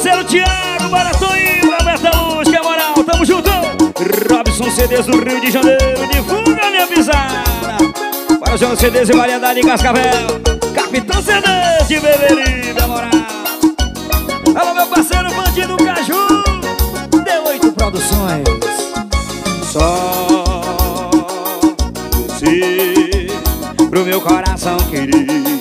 parceiro Thiago, bora Toinho, Roberta Luz, que é moral, tamo junto. Robson CDs do Rio de Janeiro, divulga minha pisada. Para os CDs e variedade em Cascavel. Capitão CDs de Beberibe, moral. Alô, meu parceiro Bandido Caju, D8 Produções. Só você pro meu coração querer.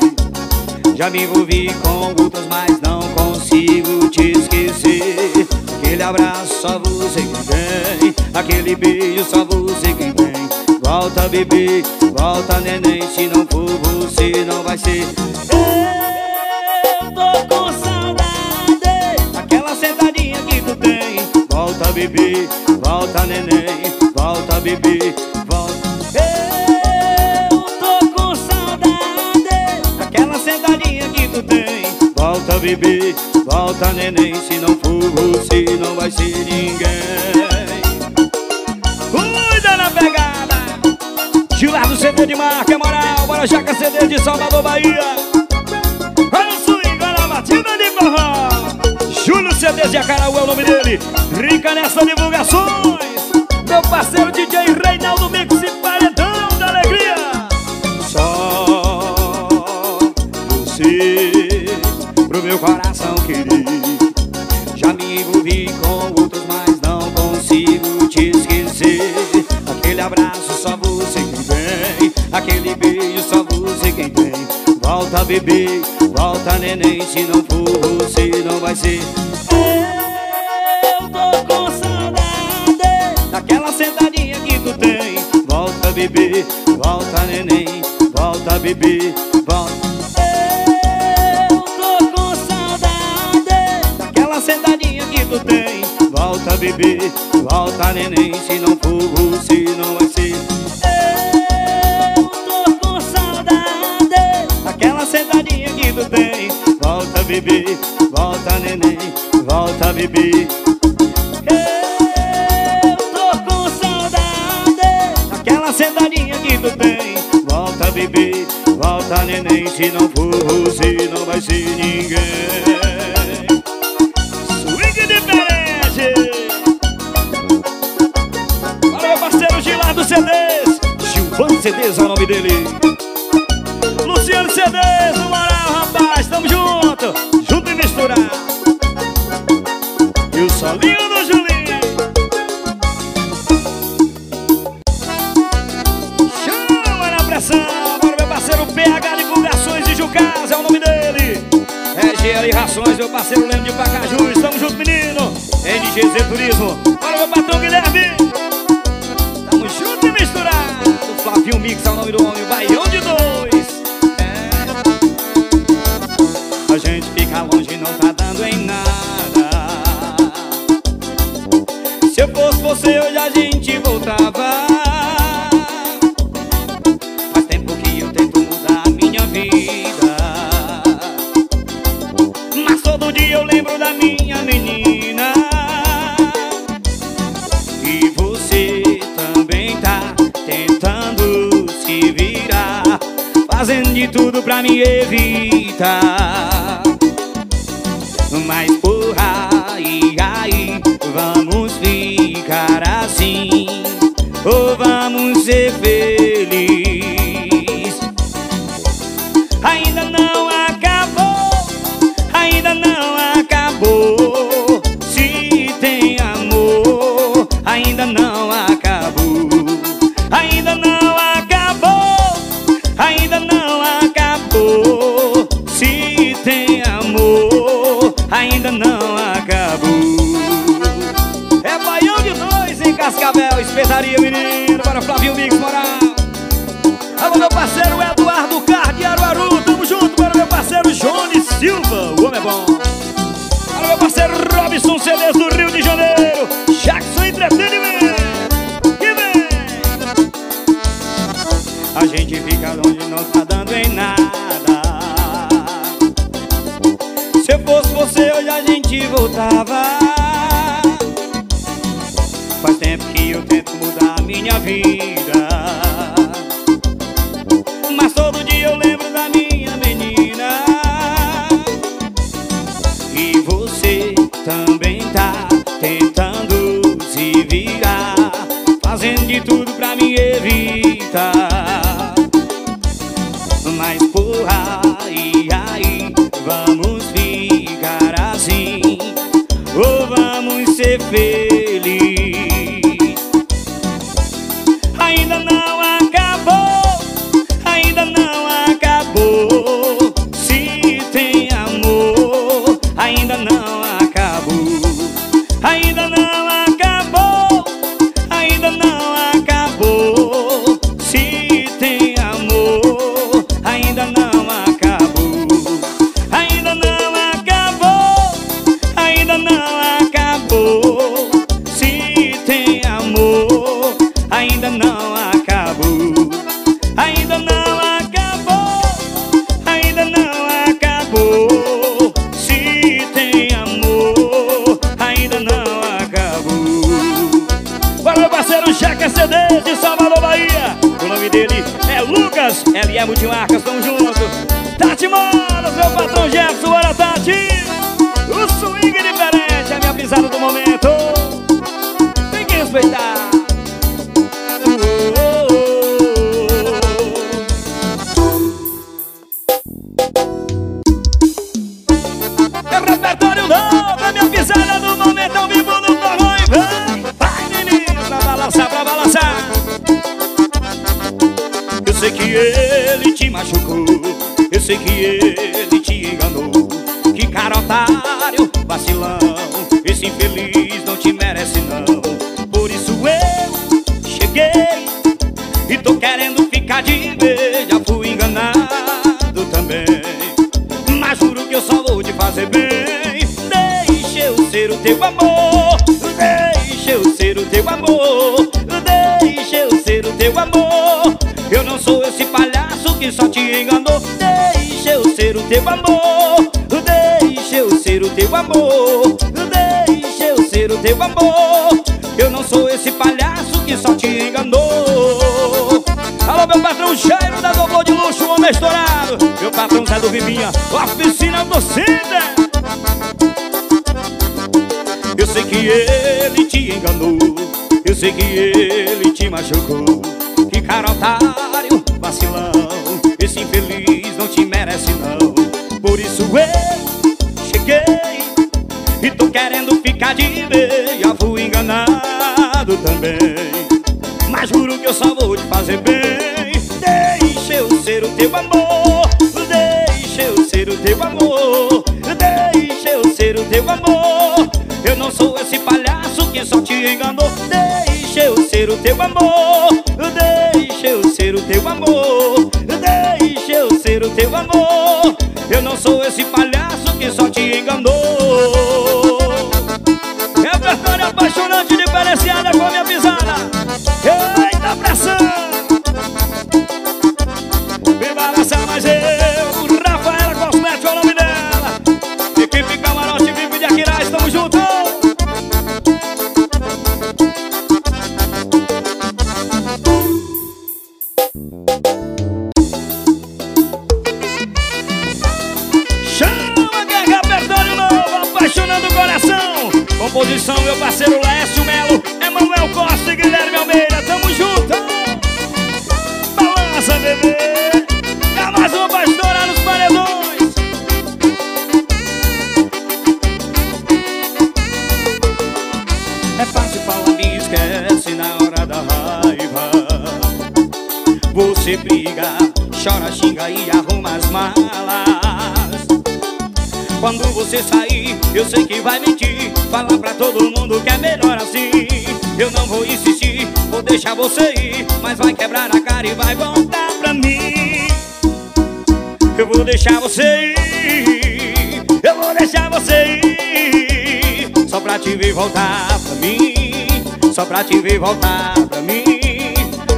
Já me envolvi com outros, mas não consigo te esquecer. Aquele abraço só você que tem, aquele beijo só você que tem. Volta bebê, volta neném, se não for você não vai ser. Eu tô com saudade, aquela sentadinha que tu tem. Volta bebê, volta neném, volta bebê, Volta bebê, volta neném, se não for você não vai ser ninguém. Cuida na pegada. Gilado CD de marca, é moral, bora Jaca CD de Salvador, Bahia. Olha o swing, olha a batida de forró. Júlio CD de Acaraú é o nome dele. Rica nessas divulgações. Meu parceiro DJ Reinaldo aquele beijo só você quem tem. Volta bebê, volta neném, se não for você não vai ser. Eu tô com saudade daquela sentadinha que tu tem. Volta bebê, volta neném, volta bebê, volta. Eu tô com saudade daquela sentadinha que tu tem. Volta bebê, volta neném, se não for você não vai ser. Bebê, volta neném, volta bebê. Eu tô com saudade daquela sentadinha que tu tem. Volta bebê, volta neném, se não for você não vai ser ninguém. Swing diferente. Olha meu parceiro Gilardo CDs. Gilvan CDs é o nome dele. Luciano CDs, NGZ Turismo. Bora meu patrão Guilherme. Tamo junto e misturado. Flavinho Mix é o nome do homem. Baião de dois. É. A gente fica longe, não tá dando em nada. Se eu fosse você, hoje a gente voltava. Me evitar. Mas porra, e aí, vamos ficar assim, ou vamos ser felizes? Ainda não acabou. É baião de dois em Cascavel, espetaria menino, para Flavinho Mix Moral. Alô, meu parceiro Eduardo Car de Aruaru. Tamo junto para meu parceiro Johnny Silva. O homem é bom. Alô, meu parceiro Robson CDs do Rio de Janeiro. Jackson Entretenimento. Que vem. A gente fica longe, não tá voltava. Faz tempo que eu tento mudar minha vida. amor. Deixa eu ser o teu amor. Eu não sou esse palhaço que só te enganou. Alô, meu patrão cheiro da Doblô de Luxo, homem estourado. Meu patrão Zé do Vivinha, oficina torcida né? Eu sei que ele te enganou. Eu sei que ele te machucou. Que cara otário, vacilão. Esse infeliz não te merece não. teu amor deixa você ir Mas vai quebrar a cara e vai voltar pra mim. Eu vou deixar você ir Eu vou deixar você ir Só pra te ver voltar pra mim Só pra te ver voltar pra mim.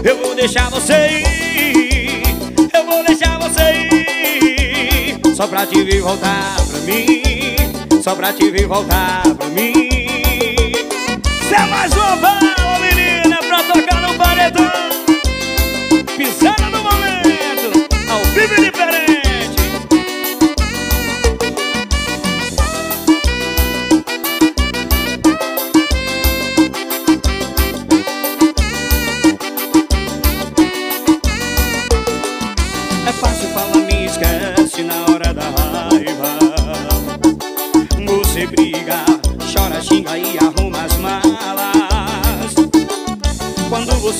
Eu vou deixar você ir Eu vou deixar você ir Só pra te ver voltar pra mim Só pra te ver voltar pra mim. Cê é mais uma paredão Pisando no momento. Ao vivo e diferente.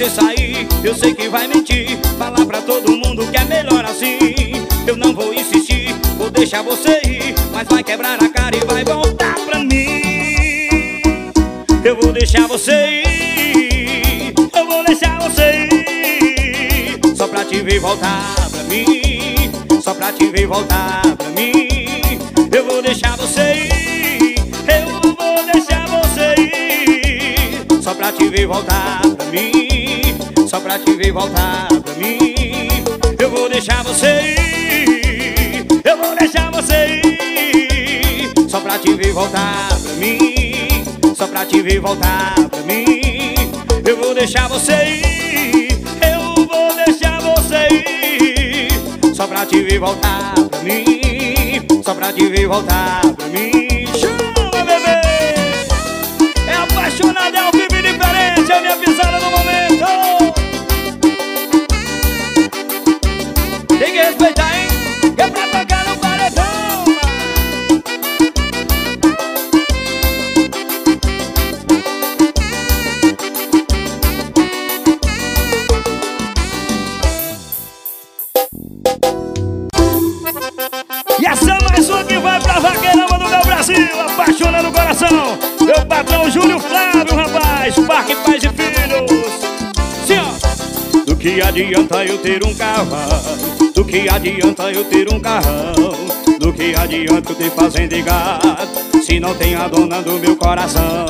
Você sair, eu sei que vai mentir. Falar pra todo mundo que é melhor assim. Eu não vou insistir, vou deixar você ir Mas vai quebrar a cara e vai voltar pra mim. Eu vou deixar você ir Eu vou deixar você ir. Só pra te ver voltar pra mim Só pra te ver voltar pra mim. Eu vou deixar você ir te ver voltar pra mim Só pra te ver voltar pra mim. Eu vou deixar você ir Eu vou deixar você ir Só pra te ver voltar pra mim Só pra te ver voltar pra mim. Eu vou deixar você ir Eu vou deixar você ir Só pra te ver voltar pra mim Só pra te ver voltar pra mim. Chama, bebê! É apaixonado, é e É minha pisada no momento. Tem que respeitar, hein? Que é pra tocar no paredão E essa é mais uma que vai pra vaqueirama do meu Brasil Apaixonando o coração. Meu patrão Júlio adianta eu ter um cavalo Do que adianta eu ter um carrão? Do que adianta eu ter fazenda e gado Se não tem a dona do meu coração?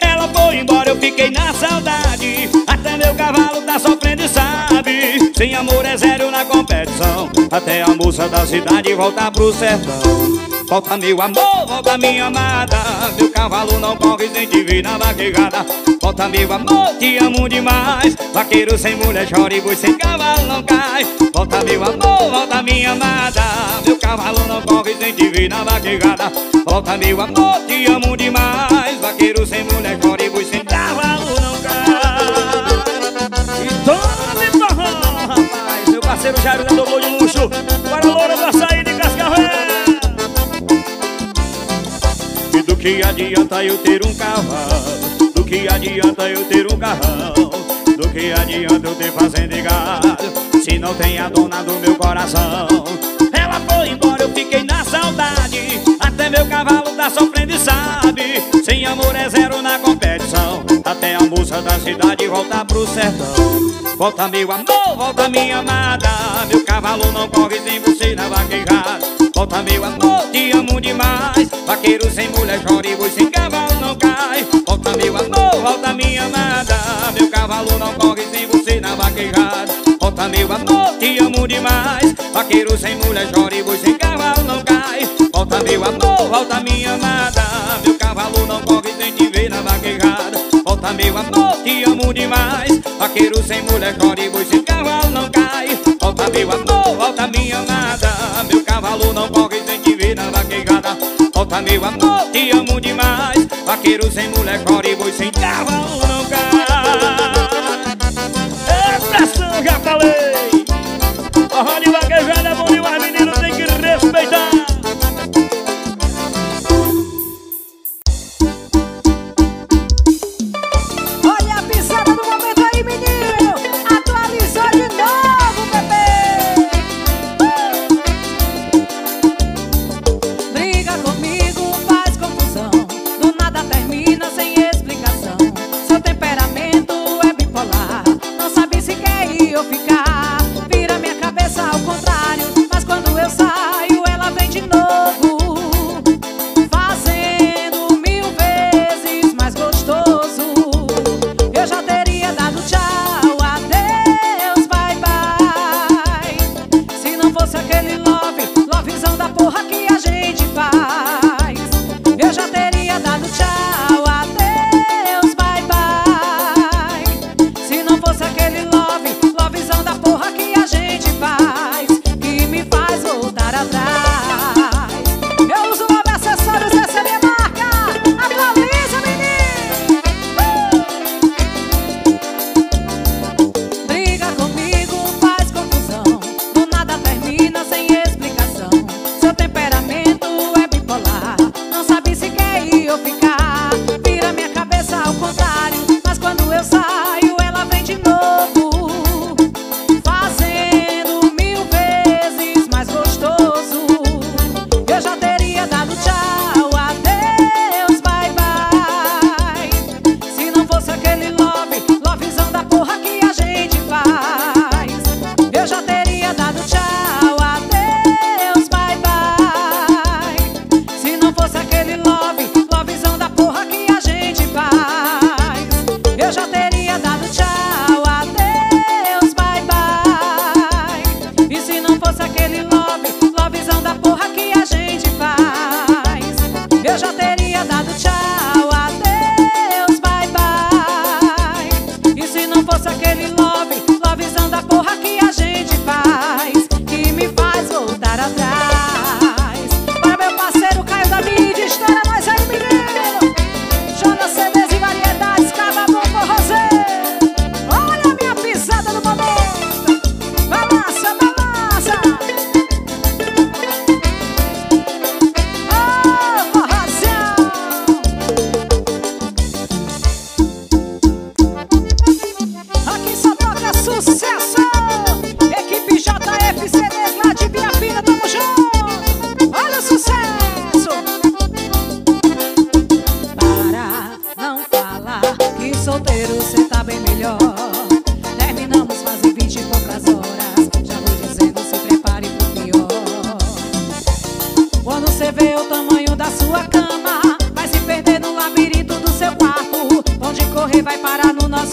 Ela foi embora, eu fiquei na saudade Até meu cavalo tá sofrendo e sabe? Sem amor é zero na competição Até a moça da cidade voltar pro sertão Volta meu amor, volta minha amada. Meu cavalo não corre sem te ver na vaquejada Volta meu amor, te amo demais. Vaqueiro sem mulher chora e boi sem cavalo não cai. Volta meu amor, volta minha amada. Meu cavalo não corre sem te ver na vaquejada Volta meu amor, te amo demais. Vaqueiro sem mulher chora e boi sem cavalo não cai. E tome forró, rapaz. Meu parceiro Jairo da Dobrou de Luxo que adianta eu ter um cavalo? Do que adianta eu ter um carrão? Do que adianta eu ter fazenda e gado Se não tem a dona do meu coração? Ela foi embora, eu fiquei na saudade. Até meu cavalo tá sofrendo e sabe Sem amor é zero na competição. Até a moça da cidade voltar pro sertão. Volta meu amor, volta minha amada. Meu cavalo não corre sem você na vaquejada Volta meu amor, te amo demais. Vaqueiro sem mulher chora e boi sem cavalo não cai. Volta meu amor, volta minha amada. Meu cavalo não corre sem você na vaquejada. Volta meu amor, te amo demais. Vaqueiro sem mulher chora e boi sem cavalo não cai. Volta meu amor, volta minha amada. Meu cavalo não corre sem te ver na vaquejada. Volta meu amor, te amo demais. Vaqueiro sem mulher chora e boi sem cavalo não cai. Volta meu amor, volta minha Cavalo não corre sem te ver na vaquejada Volta meu amor, te amo demais. Vaqueiro sem mulher chora e boi sem cavalo não cai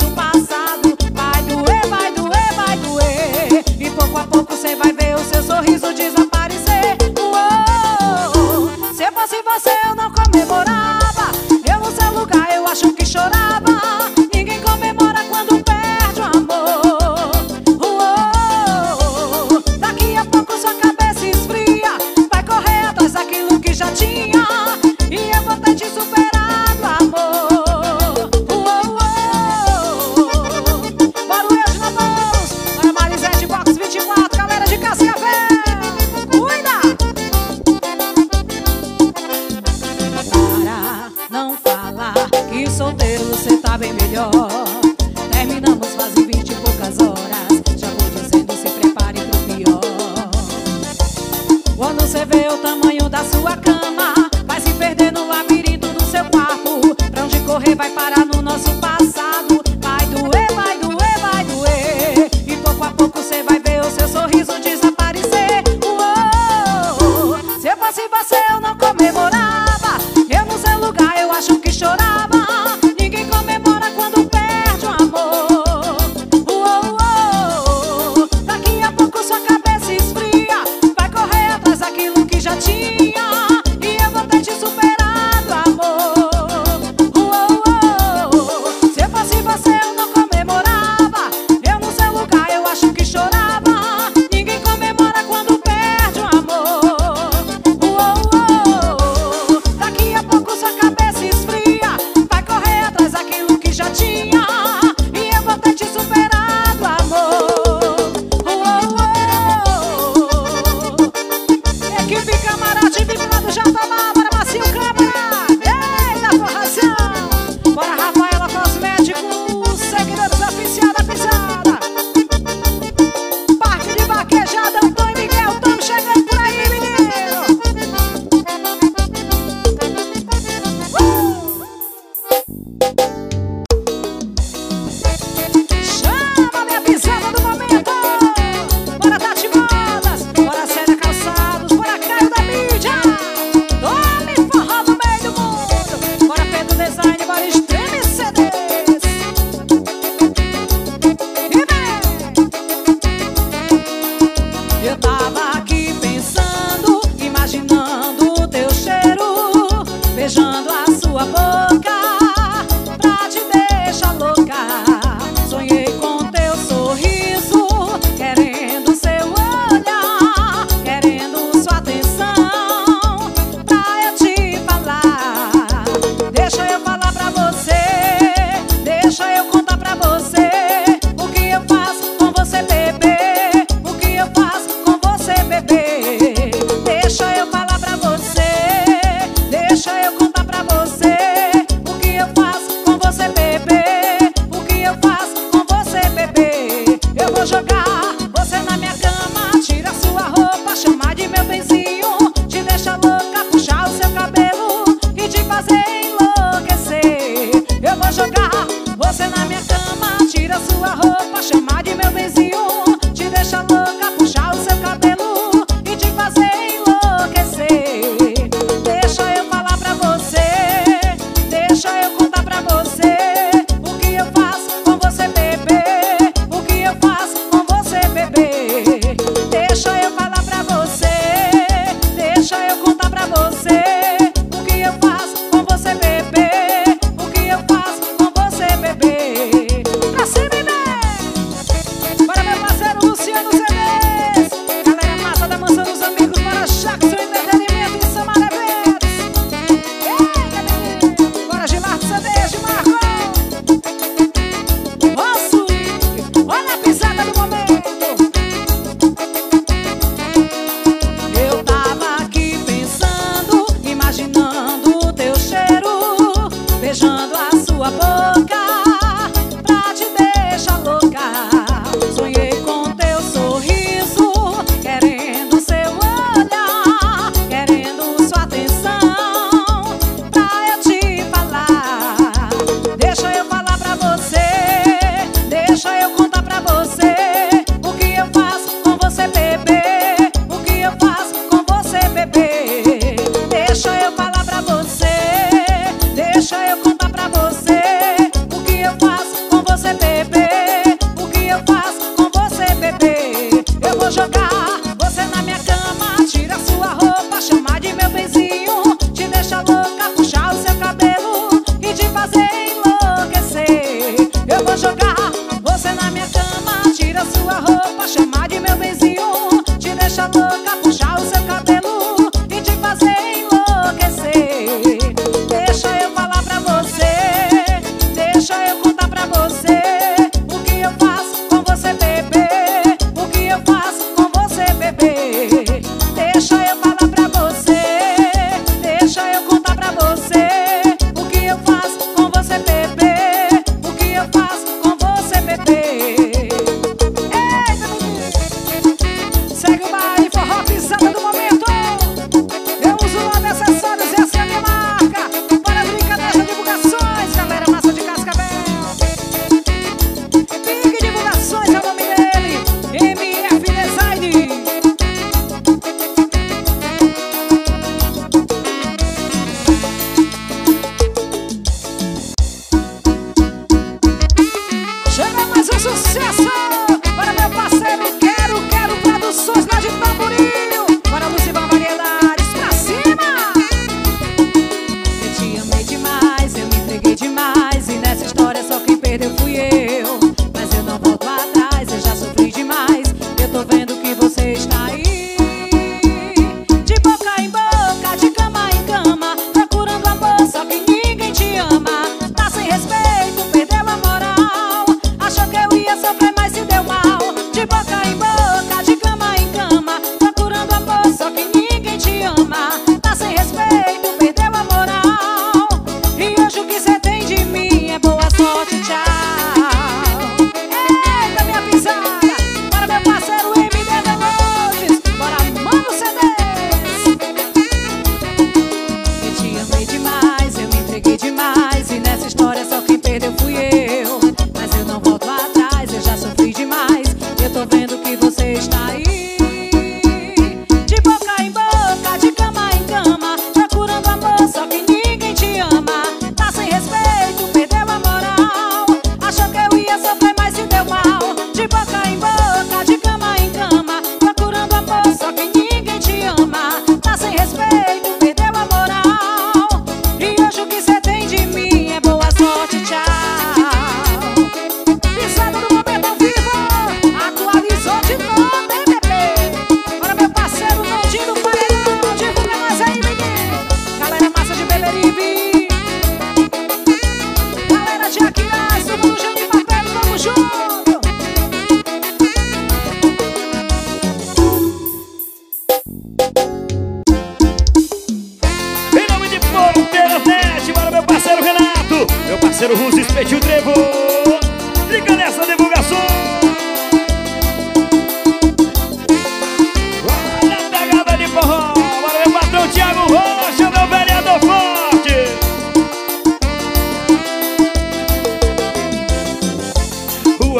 no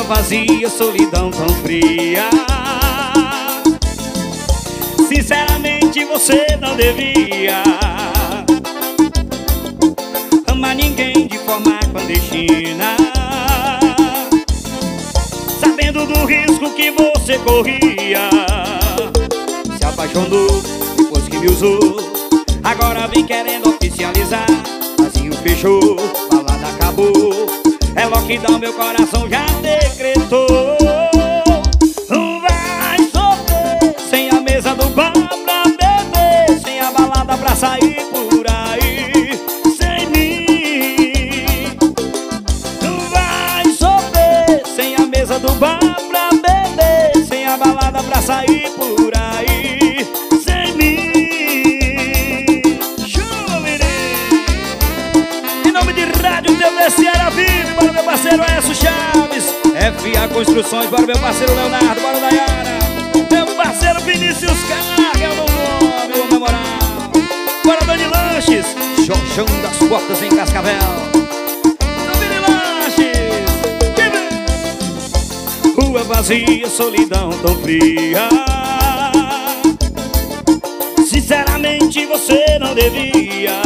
vazia, solidão tão fria. Sinceramente você não devia Amar ninguém de forma clandestina. Sabendo do risco que você corria. Se apaixonou depois que me usou. Agora vem querendo oficializar. Assim fechou, balada acabou É lockdown, meu coração já decretou FA Construções, para meu parceiro Leonardo, o Dayara Meu parceiro Vinícius Carga, meu nome, meu memorável Bora Dani Lanches. Jorjão das portas em Cascavel. Dani Lanches. Rua vazia, solidão tão fria. Sinceramente você não devia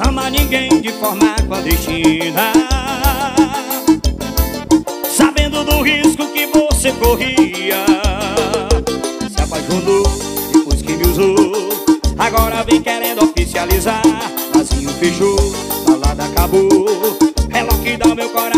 Amar ninguém de forma clandestina Do risco que você corria. Se apaixonou Agora vem querendo oficializar. Assim fechou, balada acabou. É lockdown, meu coração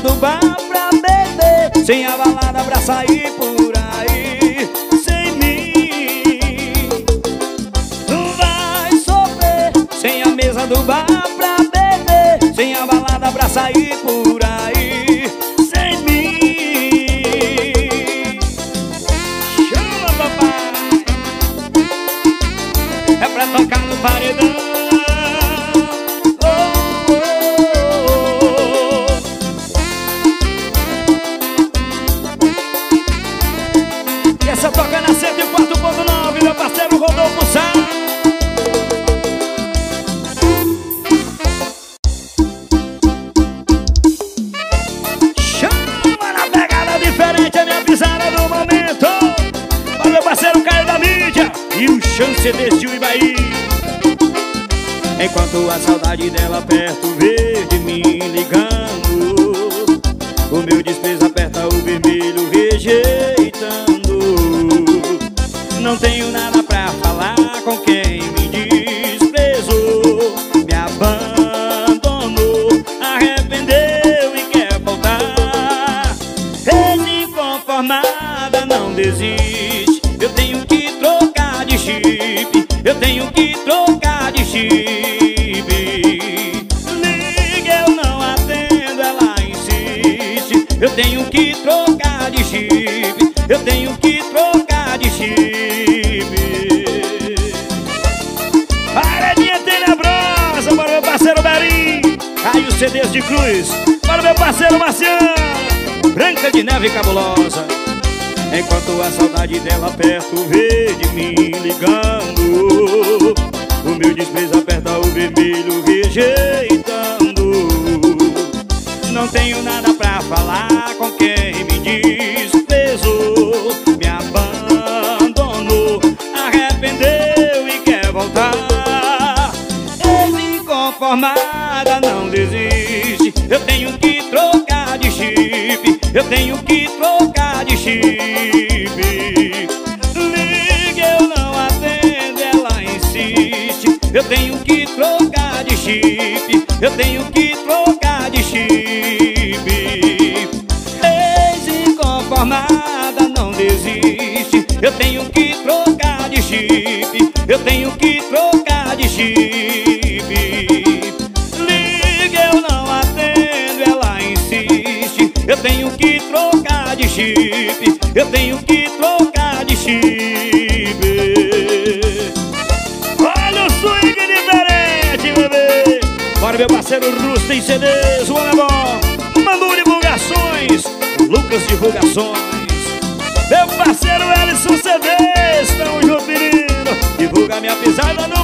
do bar pra beber Sem a balada pra sair por aí Sem mim. Tu vai sofrer Sem a mesa do bar pra beber Sem a balada pra sair saudade dela perto vê de mim ligando. O meu desprezo de neve cabulosa Enquanto a saudade dela perto vê de mim ligando. O meu desprezo aperta o vermelho rejeitando. Não tenho nada pra falar tenho que trocar de chip. Eu tenho que trocar de chip Eu tenho que trocar de chip meu parceiro Rusta em CDs, o Alemão. Manu Divulgações, Lucas Divulgações. Meu parceiro Ellison CDs, tamo junto, menino. Divulga minha pisada no